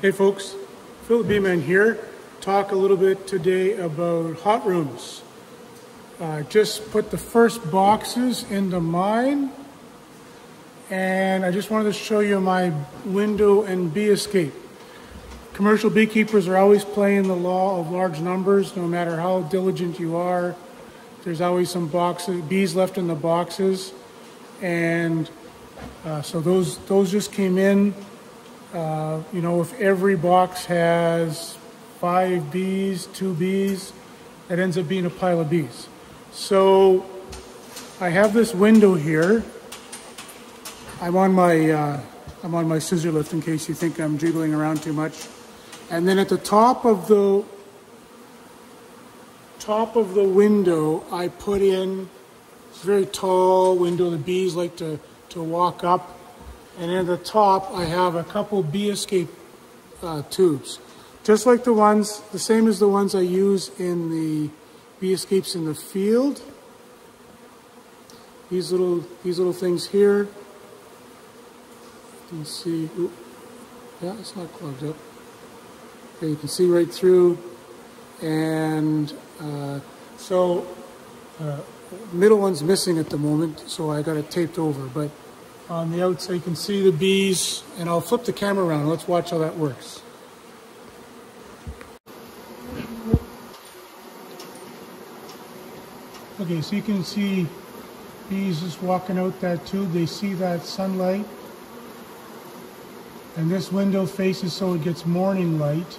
Hey folks, Phil the Beeman here. Talk a little bit today about hot rooms. Uh, just put the first boxes into mine and I just wanted to show you my window and bee escape. Commercial beekeepers are always playing the law of large numbers, no matter how diligent you are. There's always some boxes, bees left in the boxes. And uh, so those, those just came in. Uh, you know, if every box has five bees, two bees, that ends up being a pile of bees. So I have this window here. I'm on my uh, I'm on my scissor lift in case you think I'm jiggling around too much. And then at the top of the top of the window, I put in it's a very tall window. The bees like to, to walk up. And at the top, I have a couple bee escape uh, tubes. Just like the ones, the same as the ones I use in the bee escapes in the field. These little, these little things here. You can see, yeah, it's not clogged up. Okay, you can see right through. And uh, so, uh, middle one's missing at the moment, so I got it taped over. But on the outside, you can see the bees, and I'll flip the camera around. Let's watch how that works. Okay, so you can see bees just walking out that tube. They see that sunlight. And this window faces so it gets morning light.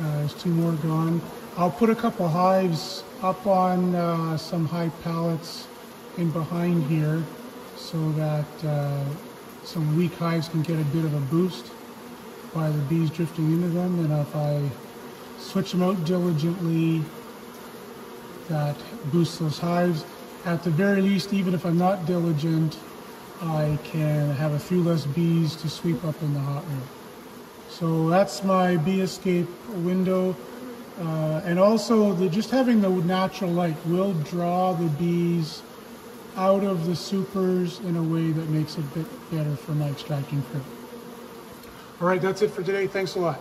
Uh, there's two more gone. I'll put a couple hives up on uh, some high pallets in behind here so that uh, some weak hives can get a bit of a boost by the bees drifting into them. And if I switch them out diligently, that boosts those hives. At the very least, even if I'm not diligent, I can have a few less bees to sweep up in the hot room. So that's my bee escape window. Uh, and also, the, just having the natural light will draw the bees out of the supers in a way that makes it a bit better for my extracting fruit. All right, that's it for today. Thanks a lot.